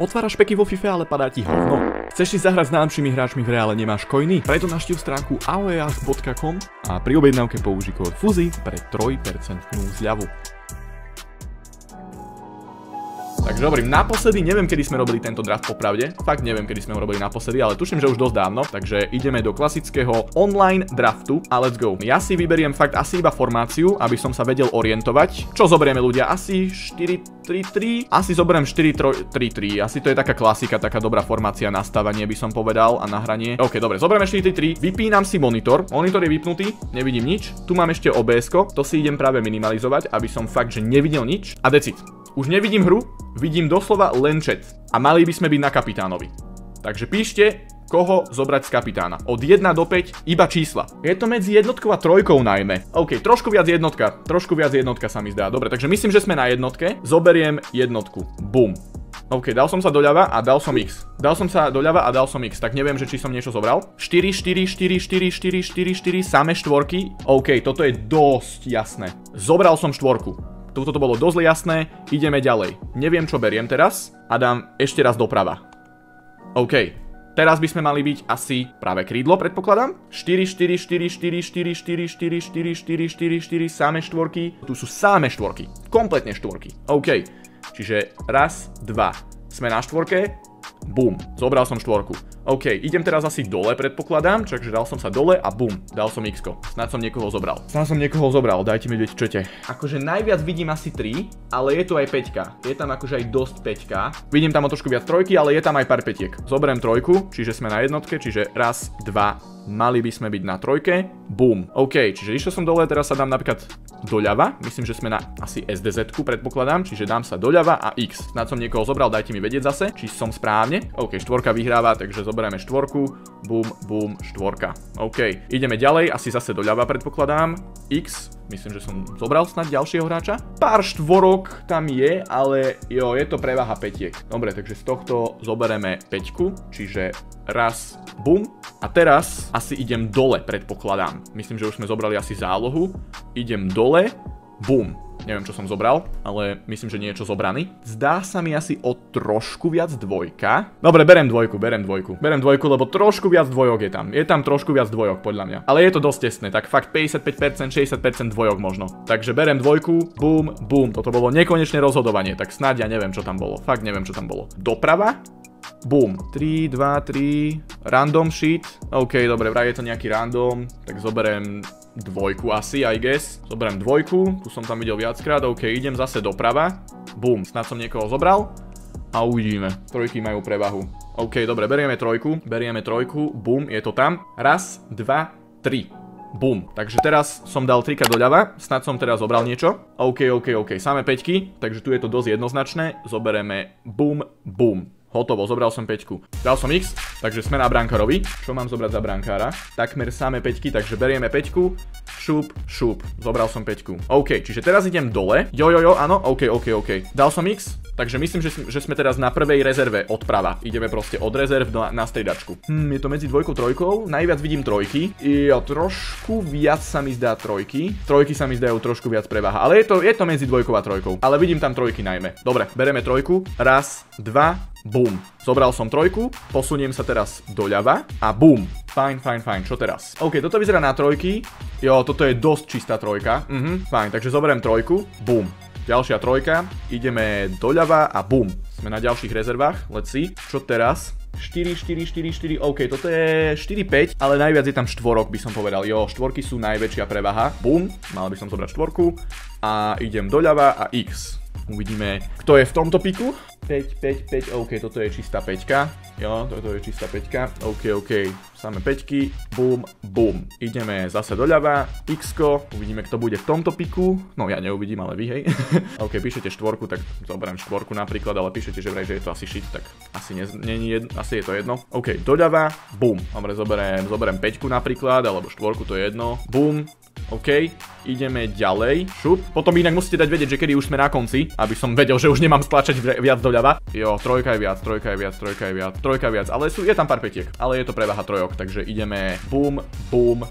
Otváraš peky vo FIFA, ale padá ti hovno. Chceš si zahrať s najlepšími hráčmi v reále, nemáš coiny? Preto naštív stránku aoeas.com a pri objednávke použij kód FUZI pre 3% zľavu. Takže dobrý, naposledy neviem, kedy sme robili tento draft popravde. Fakt neviem, kedy sme ho robili naposledy, ale tuším, že už dosť dávno. Takže ideme do klasického online draftu a let's go. Ja si vyberiem fakt asi iba formáciu, aby som sa vedel orientovať. Čo zoberieme ľudia? Asi 4-3-3? Asi zoberiem 4-3-3. Asi to je taká klasika, taká dobrá formácia nastavanie by som povedal a nahranie. OK, dobre, zoberieme 4-3-3. Vypínam si monitor. Monitor je vypnutý, nevidím nič. Tu mám ešte OBS, to si idem práve minimalizovať, aby som fakt, že nevidel nič. A decid. Už nevidím hru, vidím doslova len chat. A mali by sme byť na kapitánovi. Takže píšte, koho zobrať z kapitána. Od 1 do 5 iba čísla. Je to medzi jednotkou a trojkou najmä. OK, trošku viac jednotka. Trošku viac jednotka sa mi zdá. Dobre, takže myslím, že sme na jednotke. Zoberiem jednotku. Bum. OK, dal som sa doľava a dal som X. Dal som sa doľava a dal som X, tak neviem, že či som niečo zobral. 4, 4, 4, 4, 4, 4, 4, samé štvorky. OK, toto je dosť jasné. Zobral som štvorku. Toto to bolo dosť jasné, ideme ďalej. Neviem, čo beriem teraz a dám ešte raz doprava. OK, teraz by sme mali byť asi práve krídlo, predpokladám. 4, 4, 4, 4, 4, 4, 4, 4, 4, 4, 4, samé štvorky. Tu sú samé štvorky, kompletne štvorky. OK, čiže raz, dva. Sme na štvorke, bum, zobral som štvorku. OK, idem teraz asi dole, predpokladám, takže dal som sa dole a bum, dal som x -ko. Snad som niekoho zobral. Snad som niekoho zobral, dajte mi vedieť, čete. Akože najviac vidím asi 3, ale je tu aj 5. Je tam akože aj dosť 5. Vidím tam o trošku viac trojky, ale je tam aj pár petiek. Zoberiem trojku, čiže sme na jednotke, čiže raz, dva, mali by sme byť na trojke. Bum. OK, čiže išiel som dole, teraz sa dám napríklad doľava. Myslím, že sme na asi SDZ, predpokladám, čiže dám sa doľava a X. Snad som niekoho zobral, dajte mi vedieť zase, či som správne. OK, štvorka vyhráva, takže zoberieme štvorku. Bum, bum, štvorka. OK, ideme ďalej, asi zase doľava predpokladám. X, myslím, že som zobral snad ďalšieho hráča. Pár štvorok tam je, ale jo, je to prevaha petiek. Dobre, takže z tohto zoberieme peťku, čiže raz, bum. A teraz asi idem dole, predpokladám. Myslím, že už sme zobrali asi zálohu. Idem dole, bum Neviem, čo som zobral, ale myslím, že niečo zobraný. Zdá sa mi asi o trošku viac dvojka. Dobre, berem dvojku, berem dvojku. Berem dvojku, lebo trošku viac dvojok je tam. Je tam trošku viac dvojok, podľa mňa. Ale je to dosť tesné, tak fakt 55%, 60% dvojok možno. Takže berem dvojku, boom, boom. Toto bolo nekonečné rozhodovanie, tak snáď ja neviem, čo tam bolo. Fakt neviem, čo tam bolo. Doprava, Boom. 3, 2, 3. Random sheet. OK, dobre, vraj je to nejaký random. Tak zoberiem dvojku asi, I guess. Zoberiem dvojku, tu som tam videl viackrát, ok, idem zase doprava. Bum, snad som niekoho zobral. A uvidíme. Trojky majú prevahu. OK, dobre, berieme trojku, berieme trojku, bum, je to tam. Raz, dva, tri. Bum. Takže teraz som dal trika doľava, snad som teraz zobral niečo. OK, OK, OK, samé peťky, takže tu je to dosť jednoznačné. Zobereme bum, bum. Hotovo, zobral som 5. Dal som X, takže sme na brankárovi. Čo mám zobrať za brankára? Takmer samé 5, takže berieme 5. Šup, šup. Zobral som 5. OK, čiže teraz idem dole. Jo, jo, jo, áno, OK, OK, OK. Dal som X, takže myslím, že, že sme teraz na prvej rezerve odprava. Ideme proste od rezerv na, na striedačku. Hm, je to medzi dvojkou, trojkou. Najviac vidím trojky. Jo, trošku viac sa mi zdá trojky. Trojky sa mi zdajú trošku viac prevaha, ale je to, je to medzi dvojkou a trojkou. Ale vidím tam trojky najmä. Dobre, bereme trojku. Raz, dva, Bum. Zobral som trojku, posuniem sa teraz doľava a bum. Fajn, fajn, fajn, čo teraz? OK, toto vyzerá na trojky. Jo, toto je dosť čistá trojka. Mhm, fajn, takže zoberiem trojku, bum. Ďalšia trojka, ideme doľava a bum. Sme na ďalších rezervách, let's see. Čo teraz? 4, 4, 4, 4, OK, toto je 4, 5, ale najviac je tam štvorok, by som povedal. Jo, štvorky sú najväčšia prevaha. Bum, mal by som zobrať štvorku. A idem doľava a X. Uvidíme, kto je v tomto piku. 5, 5, 5, OK, toto je čistá 5. Jo, toto je čistá 5. OK, OK, samé 5. Bum, bum. Ideme zase doľava. X, uvidíme, kto bude v tomto piku. No ja neuvidím, ale vy, hej. OK, píšete štvorku, tak zoberiem štvorku napríklad, ale píšete, že vraj, že je to asi shit, tak asi, nie, nie, jedno, asi je to jedno. OK, doľava, bum. Dobre, zoberiem, zoberiem 5 napríklad, alebo štvorku, to je jedno. Bum, OK, ideme ďalej. Šup. Potom inak musíte dať vedieť, že kedy už sme na konci, aby som vedel, že už nemám stlačať viac doľava. Jo, trojka je viac, trojka je viac, trojka je viac, trojka je viac, ale sú, je tam pár petiek, ale je to prevaha trojok, takže ideme bum, bum,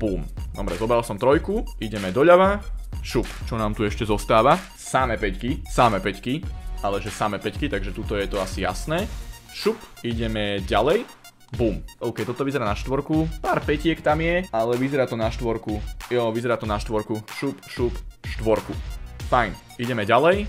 bum. Dobre, zobral som trojku, ideme doľava, šup, čo nám tu ešte zostáva? Sáme peťky, sáme peťky, ale že samé peťky, takže tuto je to asi jasné. Šup, ideme ďalej. Bum. OK, toto vyzerá na štvorku. Pár petiek tam je, ale vyzerá to na štvorku. Jo, vyzerá to na štvorku. Šup, šup, štvorku. Fajn. Ideme ďalej.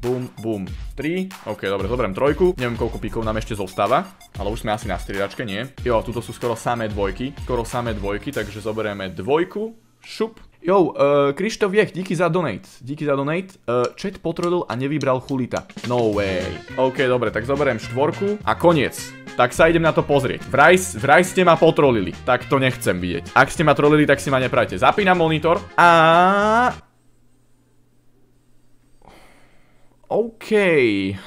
Bum, bum. 3. OK, dobre, zoberiem trojku. Neviem, koľko píkov nám ešte zostáva, ale už sme asi na striedačke, nie? Jo, tuto sú skoro samé dvojky. Skoro samé dvojky, takže zoberieme dvojku. Šup. Jo, uh, Krištof Jech, díky za donate. Díky za donate. Uh, chat potrodil a nevybral chulita. No way. OK, dobre, tak zoberiem štvorku a koniec. Tak sa idem na to pozrieť. Vraj, vraj ste ma potrolili. Tak to nechcem vidieť. Ak ste ma trolili, tak si ma neprajte. Zapínam monitor a... OK,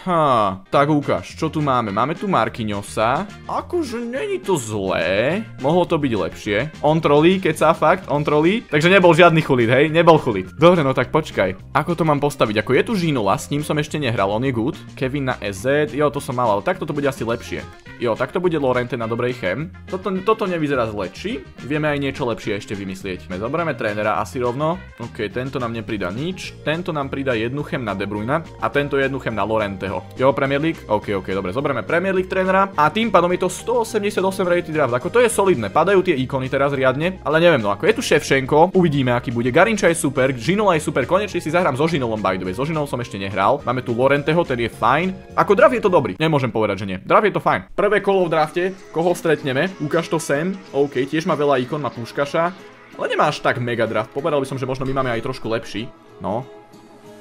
ha, tak ukáž, čo tu máme? Máme tu Marquinhosa, akože není to zlé, mohlo to byť lepšie. On trolí, keď sa fakt, on trolí, takže nebol žiadny chulit, hej, nebol chulit. Dobre, no tak počkaj, ako to mám postaviť? Ako je tu Žinola, s ním som ešte nehral, on je good. Kevin na SZ, jo, to som mal, ale takto to bude asi lepšie. Jo, takto bude Lorente na dobrej chem. Toto, nevyzerá zle, či? Vieme aj niečo lepšie ešte vymyslieť. Zoberieme trénera asi rovno. OK, tento nám nepridá nič. Tento nám pridá jednu chem na De Bruyne a tento jednu chem na Lorenteho. Jo, Premier League? OK, OK, dobre, zoberieme Premier League trénera a tým pádom je to 188 rated draft. Ako to je solidné, padajú tie ikony teraz riadne, ale neviem, no ako je tu Ševšenko, uvidíme aký bude. Garinča je super, Žinola je super, konečne si zahrám so Žinolom by the way. So Žinolom som ešte nehral. Máme tu Lorenteho, ten je fajn. Ako draft je to dobrý, nemôžem povedať, že nie. Draft je to fajn. Prv prvé kolo v drafte, koho stretneme, ukáž to sem, OK, tiež má veľa ikon, má Puškaša, ale až tak mega draft, povedal by som, že možno my máme aj trošku lepší, no,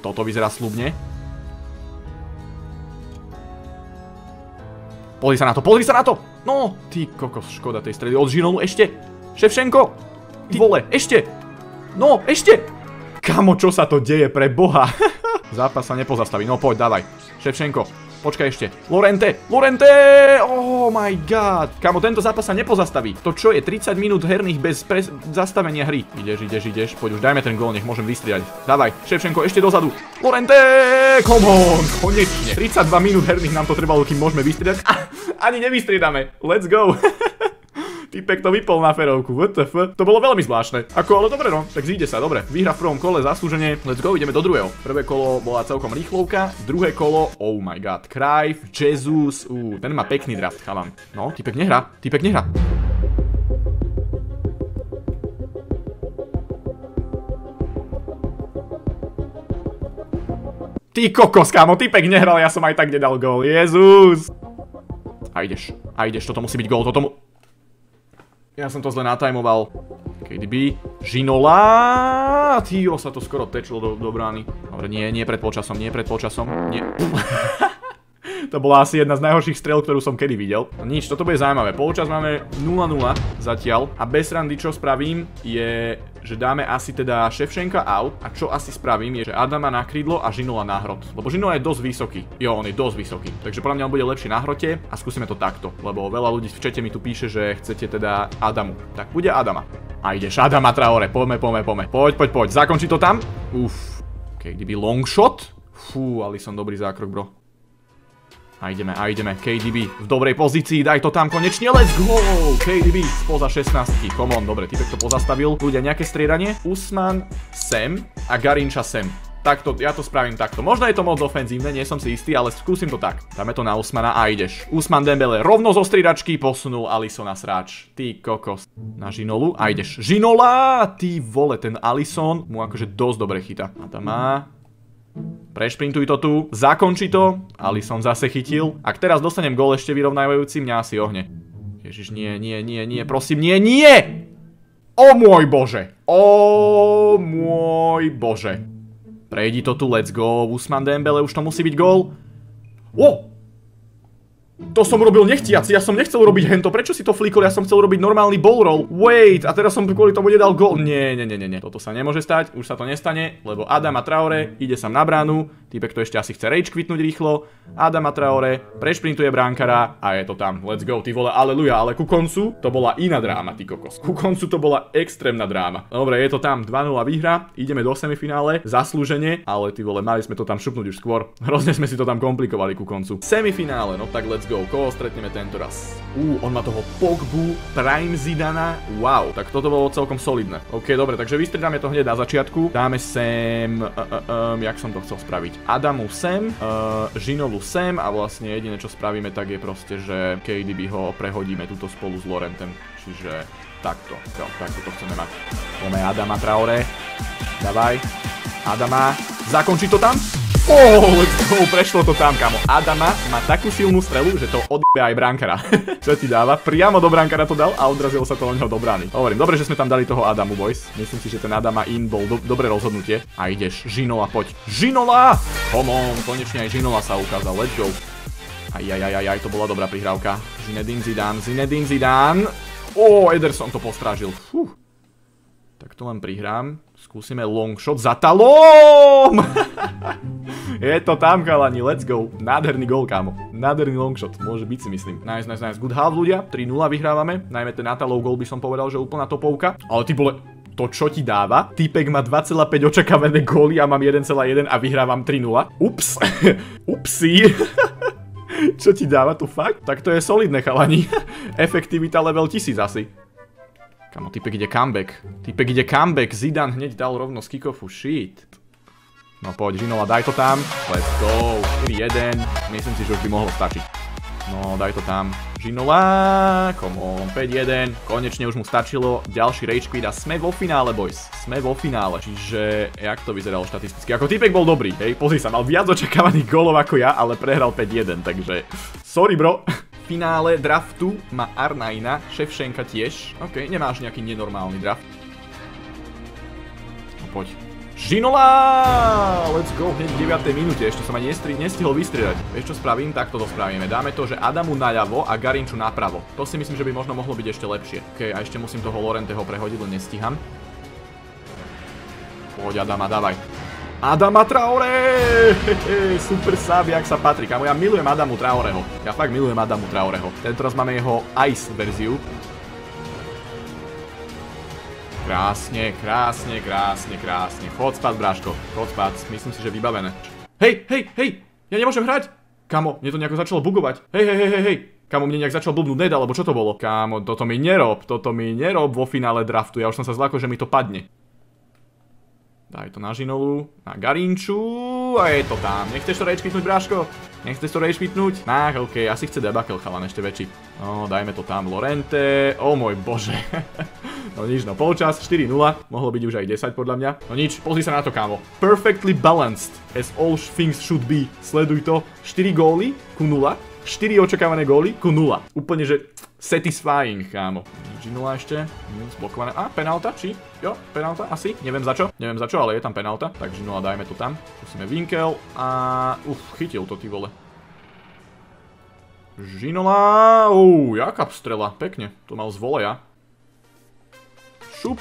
toto vyzerá slubne. Pozri sa na to, pozri sa na to! No, ty kokos, škoda tej stredy od Žinolu, ešte! Ševšenko! Ty vole, ešte! No, ešte! Kamo, čo sa to deje pre boha? Zápas sa nepozastaví, no poď, dávaj. Ševšenko, Počkaj ešte. Lorente! Lorente! Oh my god! Kamo, tento zápas sa nepozastaví. To čo je? 30 minút herných bez zastavenia hry. Ideš, ideš, ideš. Poď už, dajme ten gól, nech môžem vystriať. Dávaj, Ševčenko, ešte dozadu. Lorente! Come on! Konečne. 32 minút herných nám to trvalo, kým môžeme vystriedať. ani nevystriedame. Let's go! Typek to vypol na ferovku, WTF. To bolo veľmi zvláštne. Ako, ale dobre no, tak zíde sa, dobre. Výhra v prvom kole, zaslúženie. Let's go, ideme do druhého. Prvé kolo bola celkom rýchlovka, druhé kolo, oh my god, Krajf, Jesus, uh, ten má pekný draft, chalan. No, typek nehrá, typek nehrá. Ty kokos, kámo, typek nehral, ja som aj tak nedal gól, Jezus. A ideš, a ideš, toto musí byť gól, toto mu... Ja som to zle natajmoval. KDB. Žinola! Týjo, sa to skoro tečilo do, do brány. Dobre, nie, nie pred počasom, nie pred počasom. Nie. to bola asi jedna z najhorších strel, ktorú som kedy videl. Nič, toto bude zaujímavé. Polčas máme 0-0 zatiaľ. A bez randy, čo spravím, je že dáme asi teda Ševšenka out a čo asi spravím je, že Adama na krídlo a Žinola na hrot. Lebo Žinola je dosť vysoký. Jo, on je dosť vysoký. Takže podľa mňa on bude lepší na hrote a skúsime to takto. Lebo veľa ľudí v čete mi tu píše, že chcete teda Adamu. Tak bude Adama. A ideš Adama Traore, poďme, poďme, poďme. Poď, poď, poď. Zakončí to tam. Uf. OK, kdyby long shot. Fú, ale som dobrý zákrok, bro. A ideme, a ideme, KDB v dobrej pozícii, daj to tam konečne, let's go! KDB spoza 16, come on, dobre, typek to pozastavil. Ľudia, nejaké striedanie? Usman, sem a Garinča sem. Takto, ja to spravím takto. Možno je to moc ofenzívne, nie som si istý, ale skúsim to tak. Dáme to na Usmana a ideš. Usman Dembele rovno zo striedačky posunul Alisona sráč. Ty kokos. Na Žinolu a ideš. Žinola! Ty vole, ten Alison mu akože dosť dobre chyta. A tam má Prešprintuj to tu, zakonči to, Ali som zase chytil. Ak teraz dostanem gól ešte vyrovnávajúci, mňa asi ohne. Ježiš, nie, nie, nie, nie, prosím, nie, nie! O môj bože! O môj bože! Prejdi to tu, let's go, Usman Dembele, už to musí byť gól. O! To som urobil nechtiaci, ja som nechcel urobiť hento, prečo si to flikol, ja som chcel urobiť normálny ball roll. Wait, a teraz som kvôli tomu nedal gol. Nie, nie, nie, nie, toto sa nemôže stať, už sa to nestane, lebo Adama Traore ide sa na bránu, týpek to ešte asi chce rage quitnúť rýchlo. Adama Traore prešprintuje bránkara a je to tam. Let's go, ty vole, aleluja, ale ku koncu to bola iná dráma, ty kokos. Ku koncu to bola extrémna dráma. Dobre, je to tam 2-0 výhra, ideme do semifinále, zaslúžene, ale ty vole, mali sme to tam šupnúť už skôr. Hrozne sme si to tam komplikovali ku koncu. Semifinále, no tak let's go. Koho stretneme tento raz? Ú, on má toho Pogbu, Prime Zidana. Wow, tak toto bolo celkom solidné. OK, dobre, takže vystridáme to hneď na začiatku. Dáme sem... Uh, uh, um, jak som to chcel spraviť? Adamu sem, uh, Žinolu sem a vlastne jediné čo spravíme tak je proste, že KDB ho prehodíme túto spolu s Lorentem. Čiže takto, jo, takto to chceme mať. Poďme Adama Traore. Davaj. Adama. Zakončí to tam? Oh, let's go, prešlo to tam, kamo. Adama má takú silnú strelu, že to odbe aj brankara. Čo ti dáva? Priamo do brankara to dal a odrazilo sa to o neho do brány. Hovorím, dobre, že sme tam dali toho Adamu, boys. Myslím si, že ten Adama in bol do dobré rozhodnutie. A ideš, Žinola, poď. Žinola! Come on, konečne aj Žinola sa ukázal, let's go. Aj, aj, aj, aj, to bola dobrá prihrávka. Zinedine Zidane, Zinedine Zidane. Ó, Ederson to postrážil. Fuh. Tak to len prihrám. Skúsime long shot za talom! Je to tam, chalani, let's go. Nádherný gol, kámo. Nádherný longshot, môže byť si myslím. Nice, nice, nice. Good half, ľudia. 3-0 vyhrávame. Najmä ten Natalov gol by som povedal, že úplná topovka. Ale ty bole, to čo ti dáva? Týpek má 2,5 očakávané góly a mám 1,1 a vyhrávam 3-0. Ups. Upsi. čo ti dáva to fakt? Tak to je solidné, chalani. Efektivita level 1000 asi. Kamo, typek ide comeback. Typek ide comeback. Zidane hneď dal rovno z kickofu. Shit. No poď, Žinola, daj to tam. Let's go. 4-1. Myslím si, že už by mohlo stačiť. No, daj to tam. Žinola, come on, 5-1. Konečne už mu stačilo. Ďalší rage quit a sme vo finále, boys. Sme vo finále. Čiže, jak to vyzeralo štatisticky? Ako typek bol dobrý, hej? Pozri sa, mal viac očakávaných gólov ako ja, ale prehral 5-1, takže... Sorry, bro finále draftu má Arnaina, Ševšenka tiež. OK, nemáš nejaký nenormálny draft. No poď. Žinola! Let's go, hneď v 9. minúte, ešte som ani nestihol vystriedať. Vieš čo spravím? Tak toto spravíme. Dáme to, že Adamu naľavo a Garinču napravo. To si myslím, že by možno mohlo byť ešte lepšie. OK, a ešte musím toho Lorenteho prehodiť, len nestíham. Poď Adama, dávaj. Adama Traore! Super sub, jak sa patrí. Kamo, ja milujem Adamu Traoreho. Ja fakt milujem Adamu Traoreho. Raz máme jeho Ice verziu. Krásne, krásne, krásne, krásne. Chod spať, bráško. Chod spať. Myslím si, že vybavené. Hej, hej, hej! Ja nemôžem hrať! Kamo, mne to nejako začalo bugovať. Hej, hej, hej, hej, hej. Kamo, mne nejak začal blbnúť net, alebo čo to bolo? Kamo, toto mi nerob, toto mi nerob vo finále draftu. Ja už som sa zlákol, že mi to padne. Daj to na Žinolu, na Garinču a je to tam. Nechceš to rage quitnúť, bráško? Nechceš to rage quitnúť? Nah, ok, asi chce debakel chalan ešte väčší. No, dajme to tam, Lorente. O môj bože. no nič, no polčas, 4-0. Mohlo byť už aj 10 podľa mňa. No nič, pozri sa na to, kámo. Perfectly balanced, as all things should be. Sleduj to. 4 góly ku 0. 4 očakávané góly ku 0. Úplne, že satisfying, kámo. Ginula ešte. Zblokované. A, penálta, či? Jo, penálta, asi. Neviem za čo. Neviem za čo, ale je tam penálta. Tak Ginula dajme to tam. Musíme Winkel a... Uf, chytil to, ty vole. Žinola, uuu, jaká strela, pekne, to mal z voleja. Šup,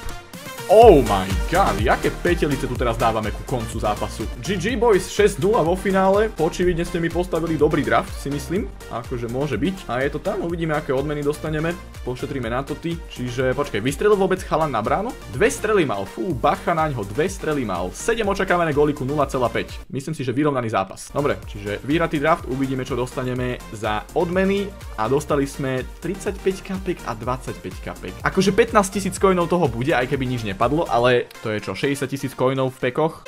Oh my god, jaké petelice tu teraz dávame ku koncu zápasu. GG boys, 6-0 vo finále, počividne ste mi postavili dobrý draft, si myslím, akože môže byť. A je to tam, uvidíme aké odmeny dostaneme, pošetríme na to ty. Čiže počkaj, vystrelil vôbec chalan na bránu? Dve strely mal, fú, bacha na ňo, dve strely mal, 7 očakávané góliku 0,5. Myslím si, že vyrovnaný zápas. Dobre, čiže vyhratý draft, uvidíme čo dostaneme za odmeny a dostali sme 35 kapek a 25 kapek. Akože 15 tisíc coinov toho bude, aj keby nič ne nepadlo, ale to je čo, 60 tisíc coinov v pekoch?